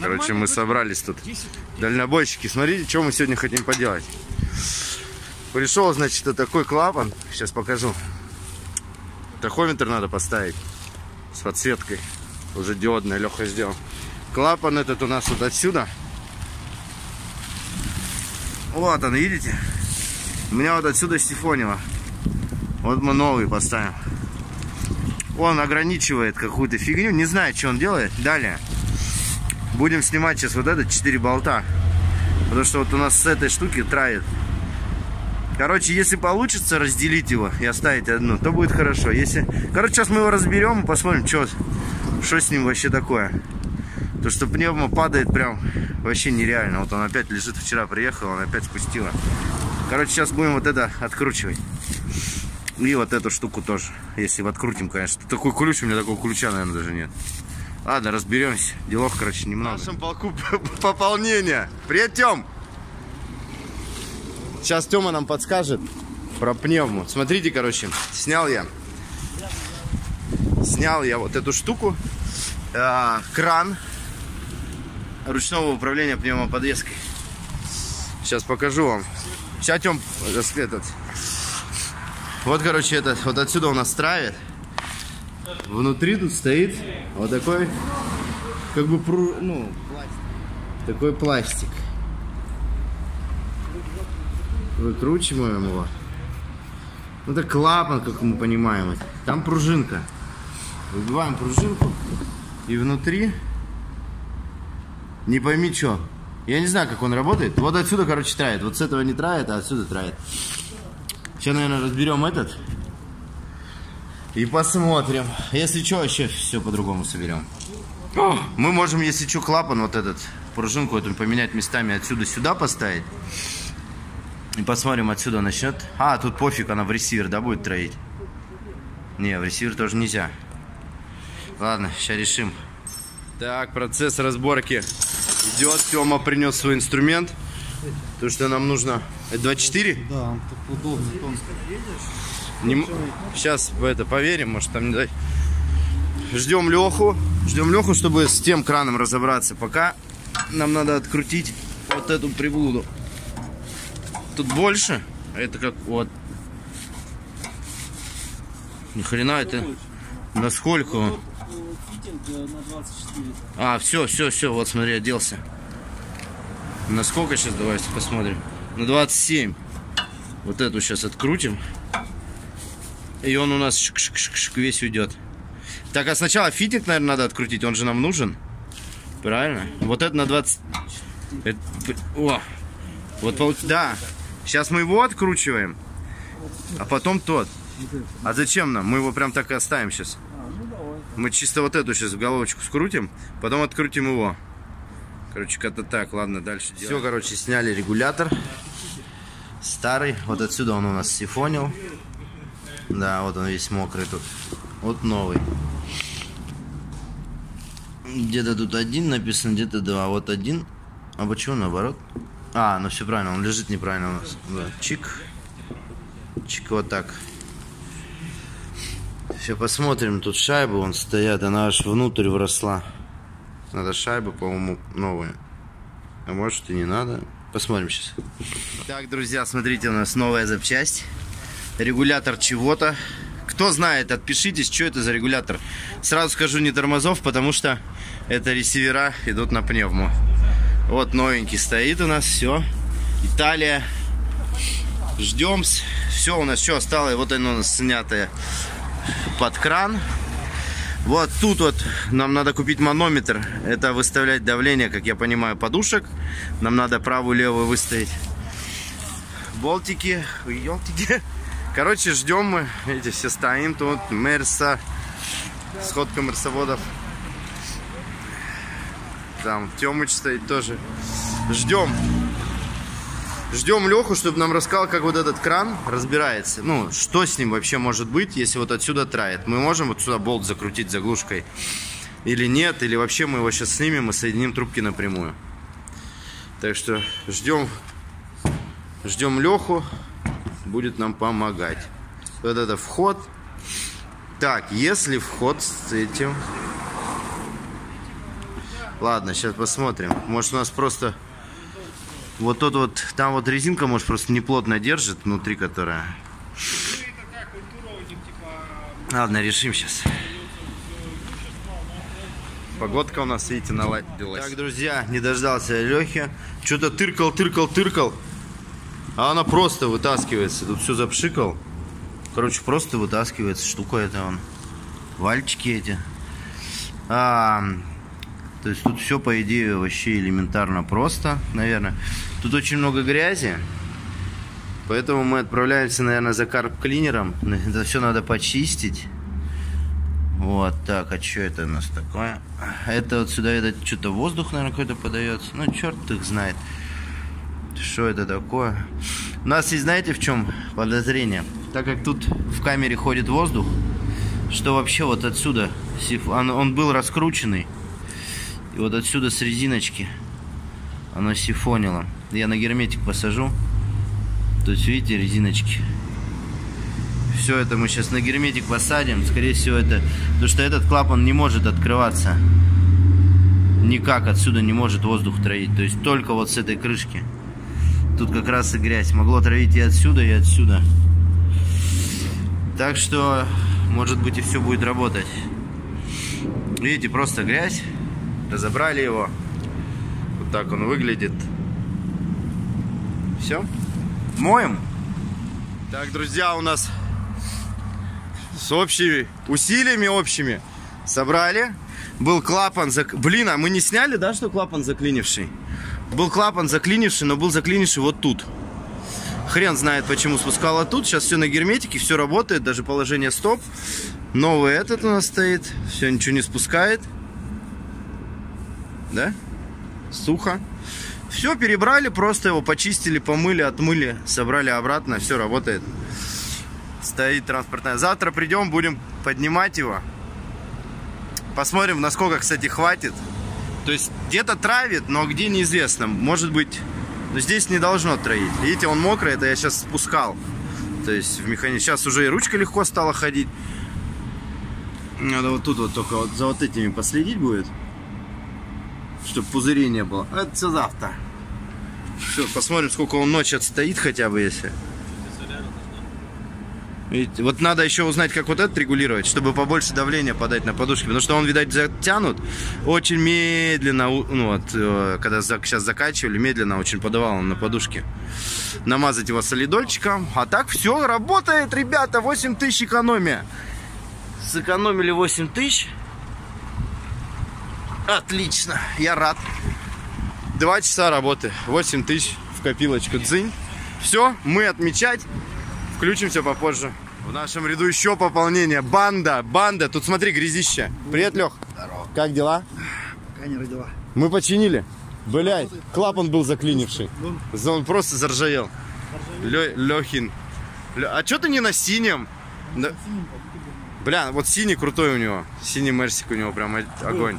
Короче, мы собрались тут. Дальнобойщики, смотрите, что мы сегодня хотим поделать. Пришел, значит, вот такой клапан. Сейчас покажу. Тахометр надо поставить с подсветкой. Уже диодная, Леха сделал. Клапан этот у нас вот отсюда. Вот он, видите? У меня вот отсюда сифонило. Вот мы новый поставим. Он ограничивает какую-то фигню. Не знаю, что он делает. Далее. Будем снимать сейчас вот этот 4 болта. Потому что вот у нас с этой штуки травит. Короче, если получится разделить его и оставить одну, то будет хорошо. Если... Короче, сейчас мы его разберем и посмотрим, что, что с ним вообще такое. То, что пневма падает прям вообще нереально. Вот он опять лежит, вчера приехал, он опять спустила. Короче, сейчас будем вот это откручивать. И вот эту штуку тоже. Если открутим, конечно. Такой ключ, у меня такого ключа, наверное, даже нет. Ладно, разберемся. Делов, короче, немного. В нашем полку пополнение. Привет, Тём! Сейчас Тёма нам подскажет про пневму. Смотрите, короче, снял я. Снял я вот эту штуку. Э, кран ручного управления пневмоподвеской. Сейчас покажу вам. Сейчас, Тём, этот... Вот, короче, этот, вот отсюда у нас травит. Внутри тут стоит вот такой, как бы, ну. Такой пластик. Выкручиваем его. Ну, это клапан, как мы понимаем. Там пружинка. Выбиваем пружинку. И внутри, не пойми что. Я не знаю, как он работает. Вот отсюда, короче, травит. Вот с этого не травит, а отсюда травит. Сейчас, наверное, разберем этот. И посмотрим. Если что, вообще все по-другому соберем. Мы можем, если что, клапан вот этот, пружинку эту поменять местами отсюда сюда поставить. И посмотрим, отсюда начнет. А, тут пофиг, она в ресивер, да, будет троить? Не, в ресивер тоже нельзя. Ладно, сейчас решим. Так, процесс разборки идет. Тёма принес свой инструмент. То, что нам нужно... Это 24? Да, он так удобно. Не... Сейчас это поверим, может там не дай. Ждем Леху. Ждем Леху, чтобы с тем краном разобраться. Пока нам надо открутить вот эту приблуду. Тут больше. А это как вот. Ни хрена это. Насколько? А, все, все, все. Вот смотри, оделся. На сколько сейчас давайте посмотрим. На 27. Вот эту сейчас открутим. И он у нас шик -шик -шик -шик весь уйдет. Так, а сначала фитинг, наверное, надо открутить. Он же нам нужен. Правильно? Вот это на 20... Это... О! Вот, да. Сейчас мы его откручиваем. А потом тот. А зачем нам? Мы его прям так и оставим сейчас. Мы чисто вот эту сейчас в головочку скрутим. Потом открутим его. Короче, как-то так. Ладно, дальше Все, короче, сняли регулятор. Старый. Вот отсюда он у нас сифонил. Да, вот он весь мокрый тут. Вот новый. Где-то тут один написан, где-то два. Вот один. А почему наоборот? А, ну все правильно, он лежит неправильно у нас. Да. Чик. Чик вот так. Все, посмотрим. Тут шайбы вон стоят. Она аж внутрь вросла. Надо шайбы, по-моему, новые. А может и не надо. Посмотрим сейчас. Так, друзья, смотрите, у нас новая запчасть регулятор чего-то. Кто знает, отпишитесь, что это за регулятор. Сразу скажу не тормозов, потому что это ресивера идут на пневму. Вот новенький стоит у нас, все. Италия. Ждем. Все у нас что осталось, вот оно у нас снятое под кран. Вот тут вот нам надо купить манометр. Это выставлять давление, как я понимаю, подушек. Нам надо правую левую выставить. Болтики, елтики. Короче, ждем мы. Видите, все стоим тут. Мерса. Сходка мерсоводов. Там Тёмыч стоит тоже. Ждем. Ждем Леху, чтобы нам рассказал, как вот этот кран разбирается. Ну, что с ним вообще может быть, если вот отсюда травит. Мы можем вот сюда болт закрутить заглушкой или нет, или вообще мы его сейчас снимем и соединим трубки напрямую. Так что ждем, ждем Леху будет нам помогать. Вот это вход. Так, если вход с этим... Ладно, сейчас посмотрим. Может у нас просто... Вот тот вот, там вот резинка, может, просто неплотно держит, внутри которая. Ладно, решим сейчас. Погодка у нас, видите, наладилась. Так, друзья, не дождался Лехи. Что-то тыркал, тыркал, тыркал. А она просто вытаскивается. Тут все запшикал. Короче, просто вытаскивается штука это он. Вальчики эти. А, то есть тут все, по идее, вообще элементарно просто, наверное. Тут очень много грязи. Поэтому мы отправляемся, наверное, за карп-клинером. Это все надо почистить. Вот так, а что это у нас такое? Это вот сюда это что-то воздух, наверное, какой-то подается. Ну, черт их знает. Что это такое? У нас есть, знаете, в чем подозрение? Так как тут в камере ходит воздух, что вообще вот отсюда, он, он был раскрученный, и вот отсюда с резиночки оно сифонило. Я на герметик посажу. То есть, видите, резиночки. Все это мы сейчас на герметик посадим. Скорее всего, это... Потому что этот клапан не может открываться. Никак отсюда не может воздух троить. То есть, только вот с этой крышки. Тут как раз и грязь. Могло травить и отсюда, и отсюда. Так что, может быть, и все будет работать. Видите, просто грязь. Разобрали его. Вот так он выглядит. Все. Моем. Так, друзья, у нас с общими усилиями общими собрали. Был клапан, зак... блин, а мы не сняли, да, что клапан заклинивший? Был клапан заклинивший, но был заклинивший вот тут. Хрен знает, почему спускала тут. Сейчас все на герметике, все работает, даже положение стоп. Новый этот у нас стоит, все ничего не спускает. Да? Сухо. Все, перебрали, просто его почистили, помыли, отмыли, собрали обратно, все работает. Стоит транспортная. Завтра придем, будем поднимать его. Посмотрим, насколько, кстати, хватит. То есть где-то травит, но где неизвестно. Может быть, но здесь не должно троить. Видите, он мокрый, это я сейчас спускал. То есть в механизм. Сейчас уже и ручка легко стала ходить. Надо вот тут вот только вот за вот этими последить будет. Чтобы пузырей не было. Это все завтра. Все, посмотрим, сколько он ночь отстоит хотя бы, если. Видите, вот надо еще узнать, как вот этот регулировать, чтобы побольше давления подать на подушки. Потому что он, видать, затянут очень медленно. Ну вот, э, когда сейчас закачивали, медленно очень подавал он на подушке. Намазать его солидольчиком. А так все работает, ребята. 8 тысяч экономия. Сэкономили 8 тысяч. Отлично, я рад. Два часа работы, 8 тысяч в копилочку дзынь. Все, мы отмечать. Включимся попозже. В нашем ряду еще пополнение. Банда, банда. Тут смотри, грязище. Привет, Лех. Здорово. Как дела? Пока не родила. Мы починили. Блять, клапан был заклинивший. Он просто заржавел. Лё, Лехин. Лё... А что ты не на синем? Да. Бля, вот синий крутой у него. Синий Мерсик у него прям огонь.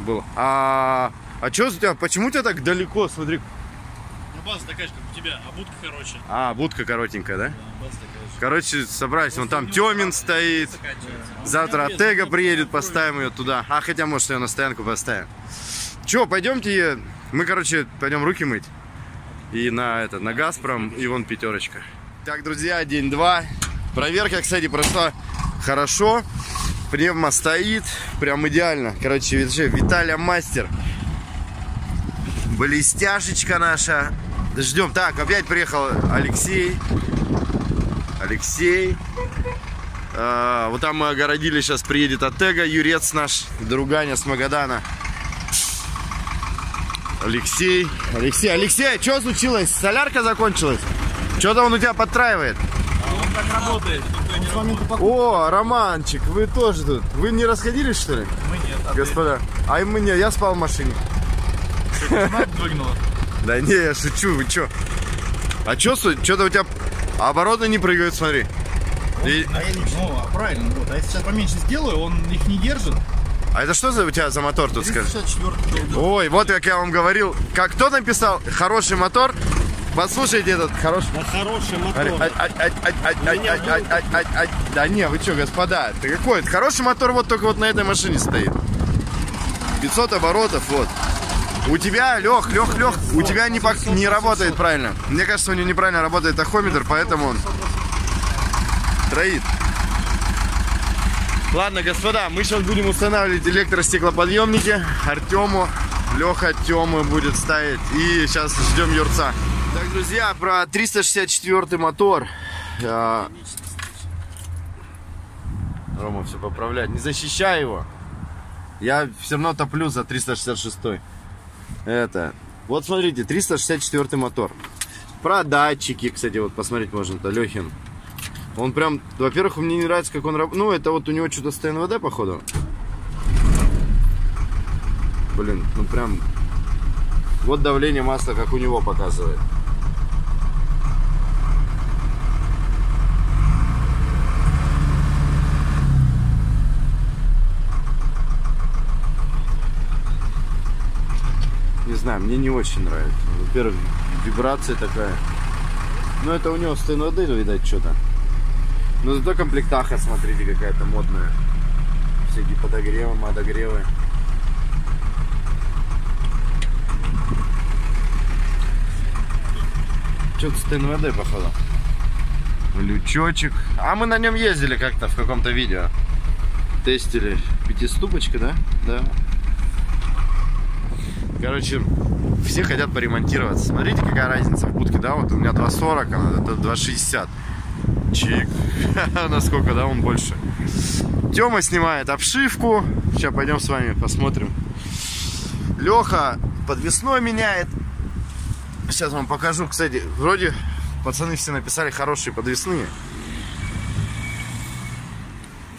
Был. А, а что у тебя, почему у тебя так далеко, смотри? Ну, база такая же, как у тебя, а будка короче. А, будка коротенькая, да? Да, база такая. Короче, собрались. Вон там Тёмин стоит. Завтра Аттега приедет, поставим ее туда. А, хотя, может, ее на стоянку поставим. Че, пойдемте. Мы, короче, пойдем руки мыть. И на это, на Газпром, и вон пятерочка. Так, друзья, день два. Проверка, кстати, прошла хорошо. Пневма стоит. Прям идеально. Короче, Виталия мастер. Блестяшечка наша. Ждем. Так, опять приехал Алексей. Алексей. А, вот там мы огородили, сейчас приедет Аттега, Юрец наш, друганя с Магадана. Алексей. Алексей, Алексей, что случилось? Солярка закончилась? Что-то он у тебя подтраивает. Он так работает. О, Романчик, вы тоже тут. Вы не расходились, что ли? Мы нет. А Господа. А и мы не, я спал в машине. выгнала. Да не, я шучу, вы чё? А чё, что-то у тебя а обороты не прыгают, смотри. Он, И... А я ничего, правильно, вот. А я сейчас поменьше сделаю, он их не держит. А это что за у тебя за мотор тут, скажешь? Ой, вот как я вам говорил. Как кто написал? Хороший мотор. Послушайте этот хороший... Да хороший мотор. Да не, вы что, господа, ты какой? Хороший мотор вот только вот на этой машине стоит. 500 оборотов, вот. У тебя, Лех, Лех, Лех, у тебя не, пок- не работает правильно. Мне кажется, у него неправильно работает тахометр, поэтому он троит. Ладно, господа, мы сейчас будем устанавливать электростеклоподъемники. Артему, Леха Тему будет ставить. И сейчас ждем Юрца. Так, друзья, про 364 мотор. А, Рома все поправляет. Не защищай его. Я все равно топлю за 366. Это. Вот смотрите, 364 мотор. Про датчики, кстати, вот посмотреть можно, это Лехин. Он прям, во-первых, мне не нравится, как он работает. Ну, это вот у него что-то с ТНВД, походу. Блин, ну прям... Вот давление масла, как у него показывает. Знаю, мне не очень нравится. Во-первых, вибрация такая. Ну, это у него с ТНВД, видать, что-то. Но зато комплектаха, смотрите, какая-то модная. Всякие подогревы, модогревы. Что-то с ТНВД, походу. Лючочек. А мы на нем ездили как-то в каком-то видео. Тестили. Пятиступочка, да? Да. Короче, все хотят поремонтироваться. Смотрите, какая разница в будке, да? Вот у меня 2.40, а это 2.60. Чик. Насколько, да, он больше. Тёма снимает обшивку. Сейчас пойдем с вами посмотрим. Леха подвесной меняет. Сейчас вам покажу. Кстати, вроде пацаны все написали хорошие подвесные.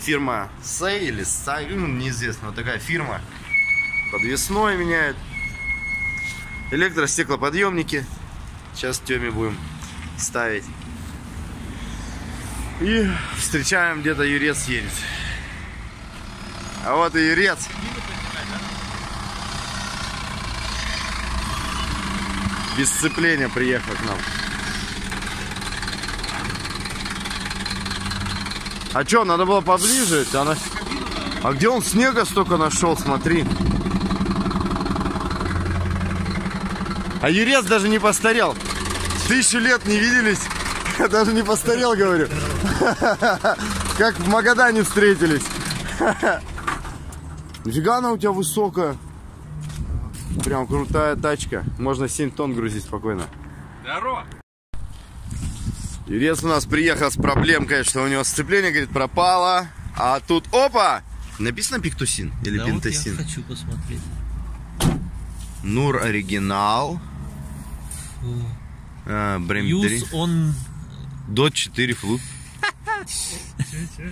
Фирма Сей или Сай, ну, неизвестно. Вот такая фирма. Подвесной меняет. Электростеклоподъемники. Сейчас Тёме будем ставить. И встречаем, где-то Юрец едет. А вот и Юрец. Без сцепления приехал к нам. А чё, надо было поближе? Она... А где он снега столько нашел, смотри. А Юрец даже не постарел. Тысячу лет не виделись. Даже не постарел, говорю. Как в Магадане встретились. Нифига она у тебя высокая. Прям крутая тачка. Можно 7 тонн грузить спокойно. Здорово. Юрец у нас приехал с проблемкой, что у него сцепление, говорит, пропало. А тут, опа! Написано пиктусин или Да вот пентасин? я хочу посмотреть. Нур оригинал. А, Брэм 3. Use он... Dot 4 флут.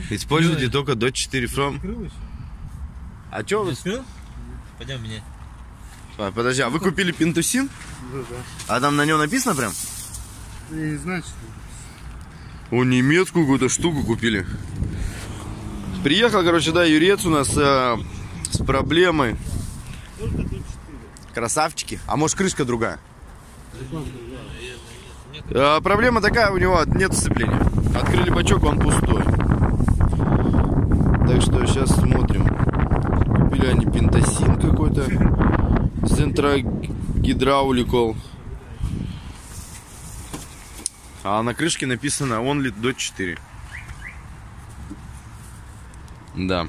Используйте только Dot 4 from. А чё вы... Пойдем меня. А, подожди, а вы купили пентусин? А там на нем написано прям? Я не знаю, что О, немецкую какую-то штуку купили. Приехал, короче, да, Юрец у нас э, с проблемой. Красавчики. А может крышка другая? Э, проблема такая, у него нет сцепления. Открыли бачок, он пустой. Так что сейчас смотрим. Купили они пентасин какой-то. Центрогидрауликол. А на крышке написано Only до 4. Да.